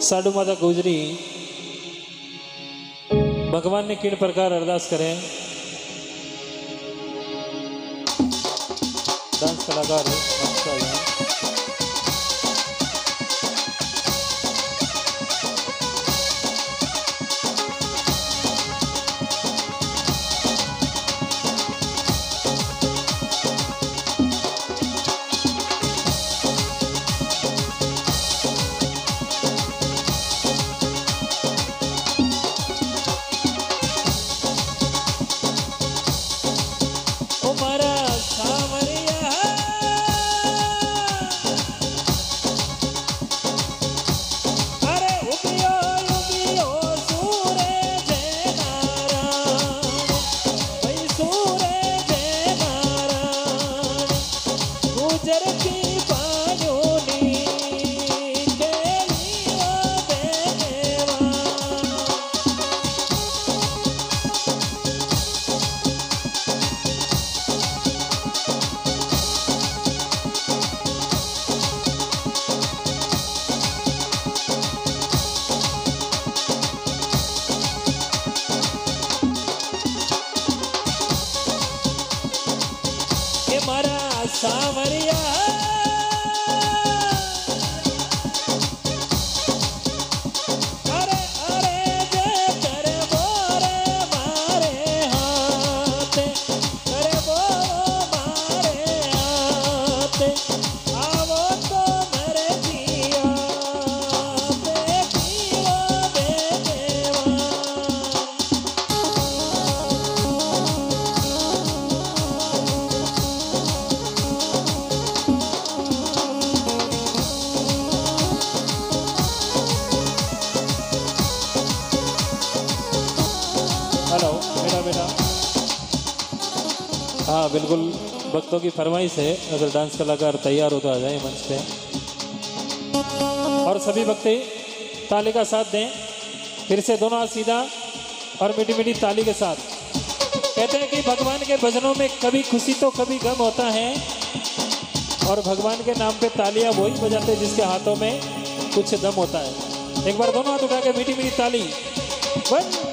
साडू माता गुजरी। भगवान ने किन प्रकार अरदास करें? डांस ಸಾವರಿ हेलो मेरा बेटा। हाँ बिल्कुल, भक्तों की फरमाइश है, अगर डांस कलाकार तैयार हो तो आ जाए मंच पे। और सभी भक्ति ताली का साथ दें, फिर से दोनों हाथ सीधा और मीठी मीठी ताली के साथ। कहते हैं कि भगवान के भजनों में कभी खुशी तो कभी गम होता है, और भगवान के नाम पे तालियाँ वही बजाते हैं जिसके हाथों में कुछ दम होता है। एक बार दोनों हाथ उठा के मीठी मीठी ताली। वन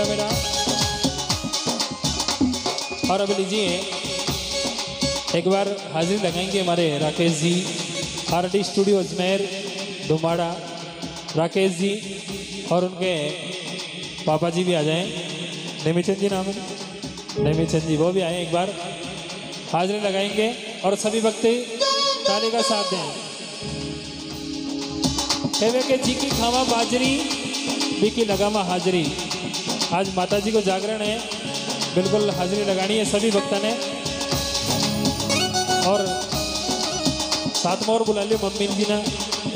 बेटा बेटा और अब लीजिए, एक बार हाजिर लगाएँगे हमारे Rakesh ji R D studio Ajmer, Dumada. Rakesh ji और उनके पापा जी भी आ जाएँ। नेमीचंद जी नाम है नेमीचंद जी, वो भी आए एक बार। हाजिरी लगाएँगे और सभी व्यक्ति ताली का साथ दें। के जी की खावा बाजरी, बी की लगामा हाजरी। आज माता जी को जागरण है। बिल्कुल हाजिरी लगानी है सभी भक्ता ने। और साथ में और बुला लियो मम्मी जी ने।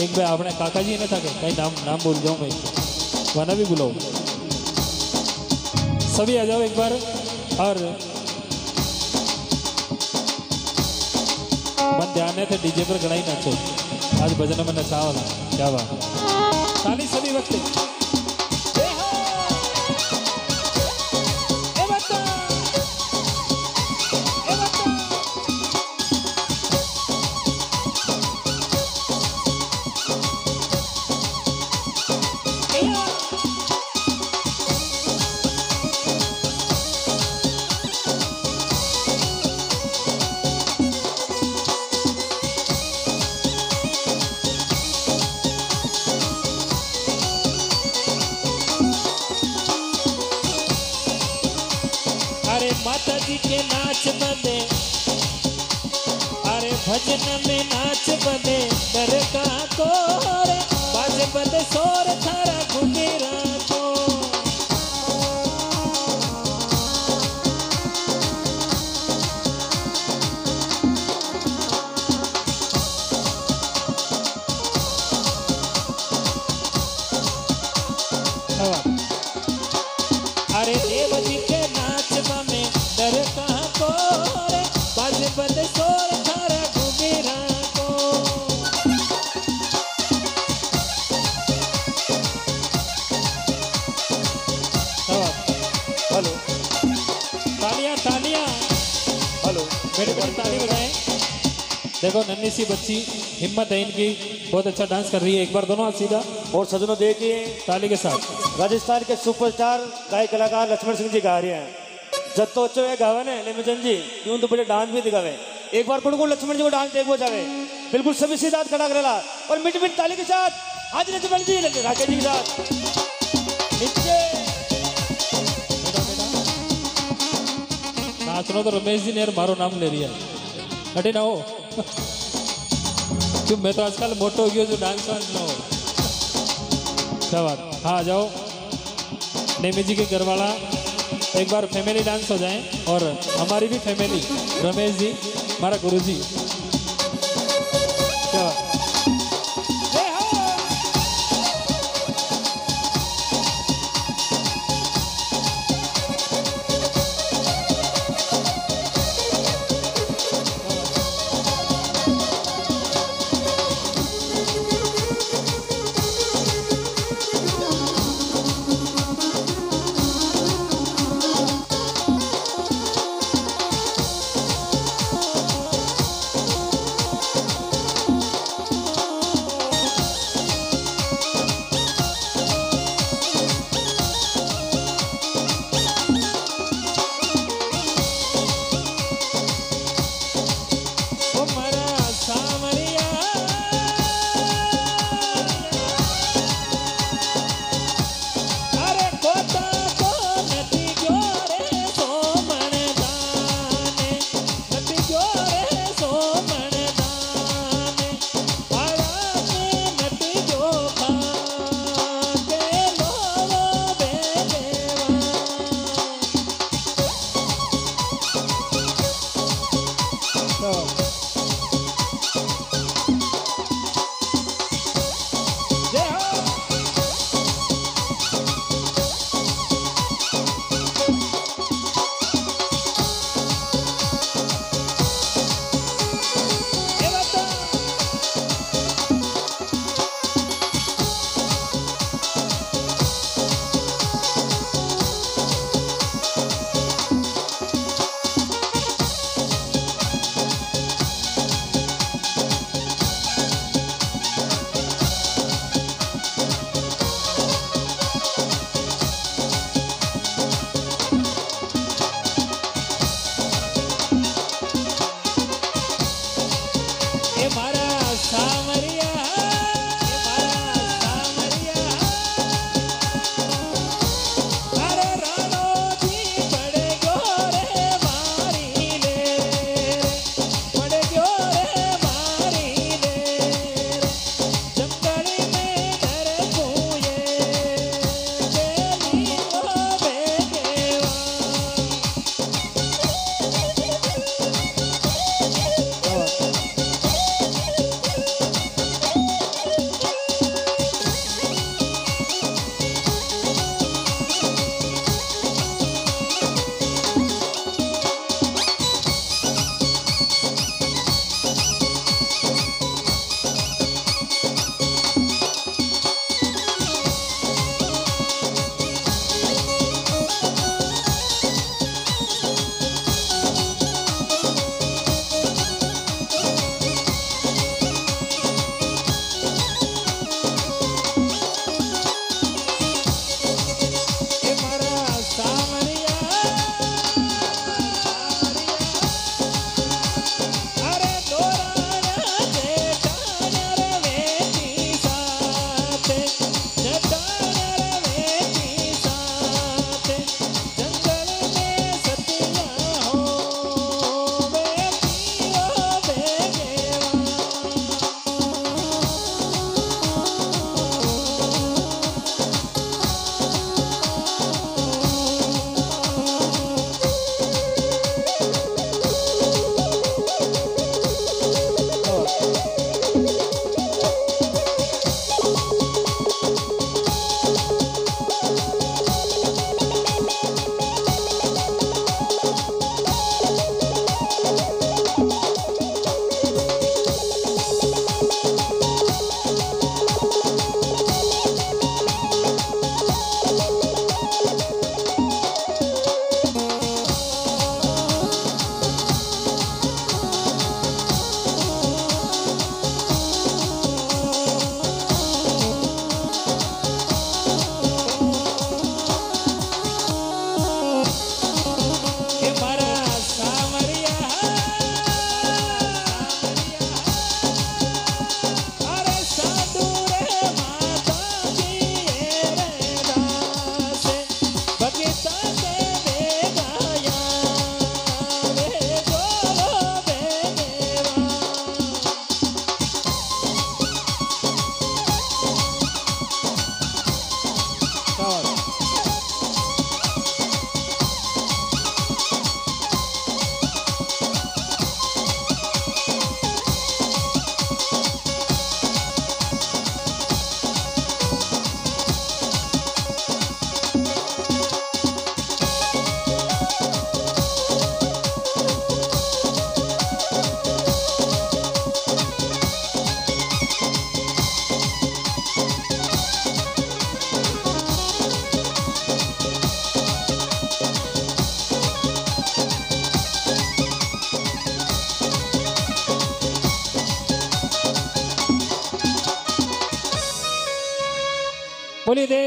एक भाई अपने काका जी ने था कहीं नाम नाम बोल जाऊँ मैं। वरना भी बुलाओ। सभी आ जाओ एक बार। और मन ध्यान है थे डीजे पर गड़ा ही नाचो। आज भजन में नचा वाला क्या बात। ताली सभी वक्त माता जी के नाच बदे। अरे भजन में नाच बदे कर का कोरे बाजे बदे सोर थारा घुमेरा देखो नन्ही सी बच्ची हिम्मत है इनकी। बहुत अच्छा डांस कर रही है। एक बार दोनों हाथ सीधा। और सजनों देखिए। ताली के साथ। राजस्थान के सुपरस्टार गायक कलाकार लक्ष्मण सिंह जी गा रहे हैं। जब तो अच्छे गावन है निमचंद जी। यूँ तो बड़े डांस भी दिखावे। एक बार कुड़ लक्ष्मण जी को डांस देखो जावे। बिल्कुल सभी सीधा खड़ा करेला। और मिट मिट ताली के साथ। आज लक्ष्मण जी राकेश जी के साथ। नीचे। नाचनो तो रमेश जी ने मारो नाम ले लिया। हटे ना हो क्यों मैं तो आजकल मोटो हो गया जो डांस वांस ना हो क्या हाँ आ जाओ। नेमी जी के घर वाला एक बार फैमिली डांस हो जाए, और हमारी भी फैमिली रमेश जी, हमारा गुरु जी বলি দে